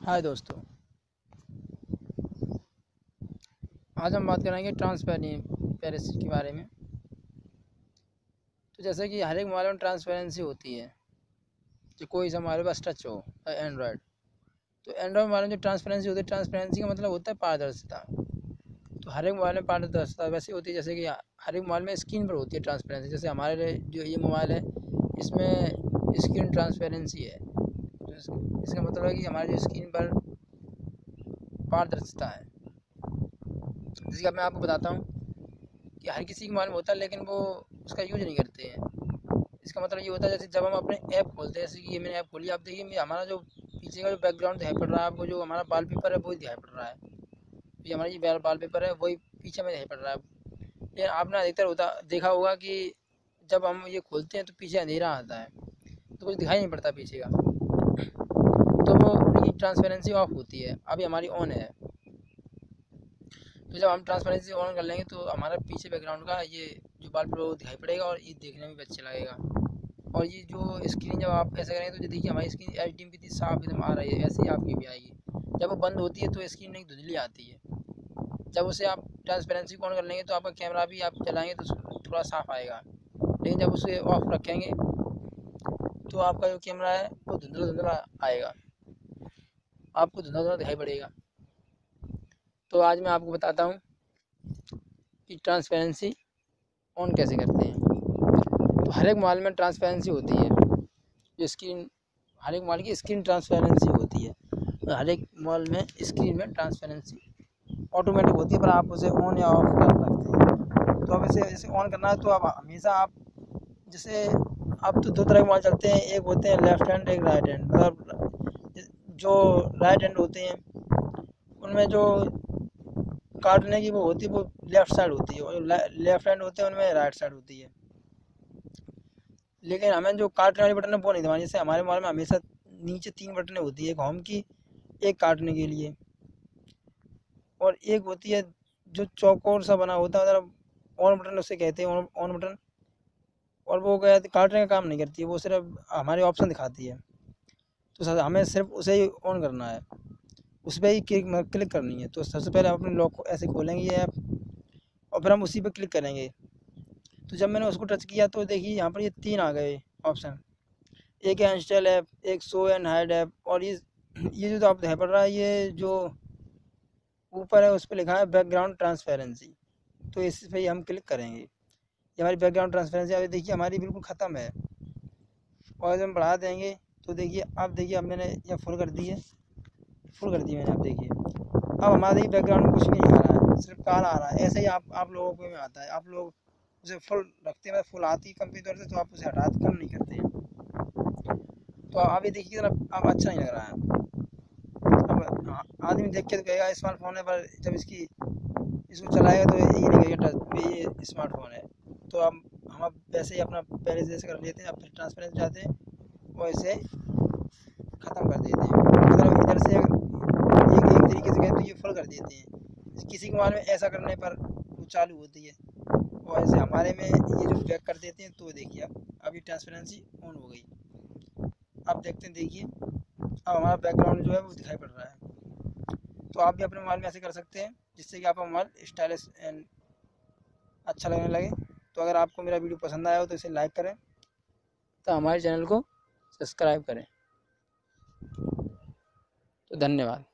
हाय दोस्तों। आज हम बात करेंगे ट्रांसपेरेंसी के बारे में। तो जैसे कि हर एक मोबाइल में ट्रांसपेरेंसी होती है जो कोई सा हमारे पास टच हो एंड्रॉयड तो एंड्रॉयड मोबाइल में जो ट्रांसपेरेंसी होती है ट्रांसपेरेंसी का मतलब होता है पारदर्शिता। तो हर एक मोबाइल में पारदर्शिता वैसे होती है, जैसे कि हर एक मोबाइल में स्क्रीन पर होती है ट्रांसपेरेंसी जैसे हमारे जो ये मोबाइल है, इसमें स्क्रीन ट्रांसपेरेंसी है। इसका मतलब है कि हमारी जो स्क्रीन पर पारदर्शिता है। जैसे मैं आपको बताता हूँ कि हर किसी को मालूम होता है, लेकिन वो उसका यूज़ नहीं करते हैं। इसका मतलब ये होता है, जैसे जब हम अपने ऐप खोलते हैं, जैसे कि ये मैंने ऐप खोली आप देखिए हमारा जो पीछे का जो बैकग्राउंड दिखाई पड़ रहा है आपको जो हमारा बाल पेपर है वही दिखाई पड़ रहा है। ये हमारा ये बाल पेपर है, वही पीछे में दिखाई पड़ रहा है। लेकिन आपने अधिकतर होता, देखा होगा कि जब हम ये खोलते हैं तो पीछे अंधेरा आता है तो कुछ दिखाई नहीं पड़ता पीछे का। तो वो उनकी ट्रांसपेरेंसी ऑफ़ होती है। अभी हमारी ऑन है। तो जब हम ट्रांसपेरेंसी ऑन कर लेंगे तो हमारा पीछे बैकग्राउंड का ये जो बाल वो दिखाई पड़ेगा और ये देखने में भी अच्छा लगेगा। और ये जो स्क्रीन जब आप ऐसा करेंगे तो देखिए हमारी स्क्रीन एच डी कितनी साफ़ एकदम आ रही है ऐसे ही आपकी भी आएगी। जब वो बंद होती है तो स्क्रीन एक धुंधली आती है। जब उसे आप ट्रांसपेरेंसी ऑन कर लेंगे तो आपका कैमरा भी आप चलाएँगे तो थोड़ा साफ़ आएगा। लेकिन जब उसे ऑफ़ रखेंगे तो आपका जो कैमरा है, वो धुंधला धुंधला आएगा। आपको धुंधला धुंधला दिखाई पड़ेगा। तो आज मैं आपको बताता हूँ कि ट्रांसपेरेंसी ऑन कैसे करते हैं। तो हर एक मोबाइल में ट्रांसपेरेंसी होती है। जो स्क्रीन हर एक मोबाइल की स्क्रीन ट्रांसपेरेंसी होती है। हर एक मोबाइल में स्क्रीन में ट्रांसपेरेंसी ऑटोमेटिक होती है, पर आप उसे ऑन या ऑफ़ कर सकते हैं। तो अब इसे इसे ऑन करना है तो आप हमेशा आप, जैसे अब तो दो तरह के मोबाइल चलते हैं, एक होते हैं लेफ़्ट हैंड एक राइट हैंड मतलब जो राइट हैंड होते हैं, उनमें जो काटने की वो होती है, वो लेफ़्ट साइड होती है। और लेफ़्ट हैंड होते हैं, उनमें राइट साइड होती है। लेकिन हमें जो काटने वाली बटन है, वो नहीं दबानी जैसे हमारे मोबाइल में हमेशा नीचे तीन बटनें होती है, एक होम की, एक काटने के लिए। और एक होती है जो चौकोर सा बना होता है मतलब ऑन बटन उसे कहते हैं ऑन बटन और वो क्या काटने का काम नहीं करती है वो सिर्फ़ हमारे ऑप्शन दिखाती है। तो हमें सिर्फ़ उसे ही ऑन करना है। उस पर ही क्लिक क्लिक करनी है। तो सबसे पहले हम अपने लॉक को ऐसे खोलेंगे ये ऐप और फिर हम उसी पर क्लिक करेंगे। तो जब मैंने उसको टच किया तो देखिए यहाँ पर ये तीन आ गए ऑप्शन एक है इंस्टॉल ऐप एक सो एंड हाइड ऐप और ये ये जो आप दिखाई पड़ रहा है, ये जो ऊपर है, उस पर लिखा है बैकग्राउंड ट्रांसपेरेंसी तो इस पर हम क्लिक करेंगे। ये हमारी बैकग्राउंड ट्रांसपेरेंसी अभी देखिए हमारी बिल्कुल ख़त्म है। और जब हम बढ़ा देंगे तो देखिए अब देखिए अब मैंने यह फुल कर दी है। फुल कर दी मैंने अब देखिए। अब हमारा देखिए बैकग्राउंड में कुछ भी नहीं आ रहा है, सिर्फ़ काला आ रहा है। ऐसे ही आप आप लोगों को में आता है। आप लोग उसे फुल रखते हैं फुल आती है कंप्यूटर से तो आप उसे हटा, कम नहीं करते। हैं तो अभी देखिए अब अच्छा नहीं लग रहा है। अब आदमी देख के तो कहेगा स्मार्टफ़ोन है, पर जब इसकी, इसको चलाएगा तो ये नहीं कहेगा टच ये स्मार्टफ़ोन है। तो अब हम अब वैसे ही अपना पहले जैसे कर लेते हैं, अब फिर ट्रांसपेरेंस जाते हैं वो ऐसे ख़त्म कर देते हैं। मतलब इधर से एक एक तरीके से कहें तो ये फुल कर देते हैं। किसी के मोबाइल में ऐसा करने पर वो चालू होती है। और ऐसे हमारे में ये जो बैक कर देते हैं तो देखिए अब अभी ट्रांसपेरेंसी ऑन हो गई। अब देखते हैं, देखिए। अब हमारा बैकग्राउंड जो है वो दिखाई पड़ रहा है। तो आप भी अपने मोबाइल में ऐसे कर सकते हैं, जिससे कि आपका मोबाइल स्टाइलिश एंड अच्छा लगने लगे। तो अगर आपको मेरा वीडियो पसंद आया हो तो इसे लाइक करें तो हमारे चैनल को सब्सक्राइब करें। तो धन्यवाद।